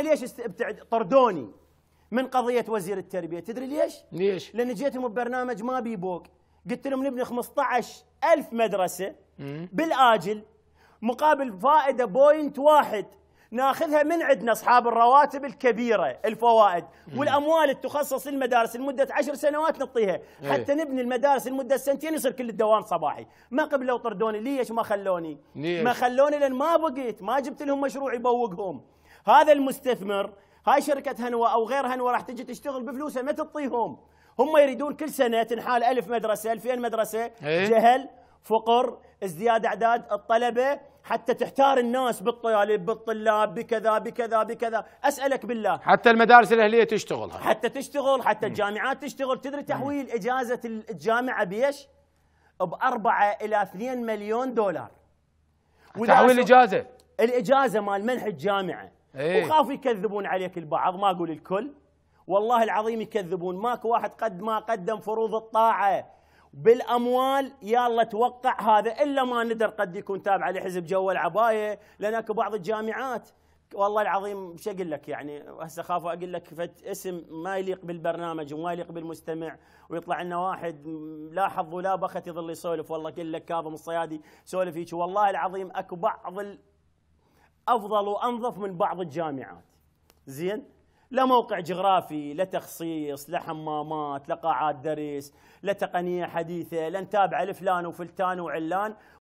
ليش ابتعد طردوني من قضية وزير التربية؟ تدري ليش؟ ليش؟ لأن جيتهم ببرنامج ما بيبوك. قلت لهم نبني 15 ألف مدرسة بالآجل مقابل فائدة بوينت واحد. ناخذها من عندنا أصحاب الرواتب الكبيرة الفوائد. والأموال اللي تخصص للمدارس لمدة عشر سنوات نعطيها. إيه. حتى نبني المدارس لمدة سنتين يصير كل الدوام صباحي. ما قبلوا طردوني. ليش ما خلوني؟ ليش؟ ما خلوني لأن ما بقيت. ما جبت لهم مشروع يبوقهم. هذا المستثمر هاي شركة هنوى أو غير هنوى راح تجي تشتغل بفلوسها ما تعطيهم هم يريدون كل سنة تنحال ألف مدرسة 2000 مدرسة إيه. جهل فقر ازدياد أعداد الطلبة حتى تحتار الناس بالطالب بالطلاب بكذا بكذا بكذا. أسألك بالله. حتى المدارس الأهلية تشتغل. حتى تشتغل حتى الجامعات تشتغل. تدري تحويل إجازة الجامعة بيش؟ بأربعة إلى 2 مليون دولار. تحويل أسو- إجازة؟ الإجازة مال منح الجامعة. إيه. وخافوا يكذبون عليك البعض ما أقول الكل. والله العظيم يكذبون. ماكو واحد قد ما قدم فروض الطاعة بالأموال يلا توقع هذا إلا ما ندر قد يكون تابع لحزب جو العباية لأن أكو بعض الجامعات. والله العظيم شو أقول لك يعني؟ هسه خاف أقول لك اسم ما يليق بالبرنامج وما يليق بالمستمع ويطلع لنا واحد لا حظ ولا بخت يظل يسولف. والله أقول لك كاظم الصيادي سولف هيك. والله العظيم أكو بعض أفضل وأنظف من بعض الجامعات. زين؟ لا موقع جغرافي لا تخصيص لا حمامات لا قاعات درس لا تقنية حديثة لا نتابع لفلان وفلتان وعلان.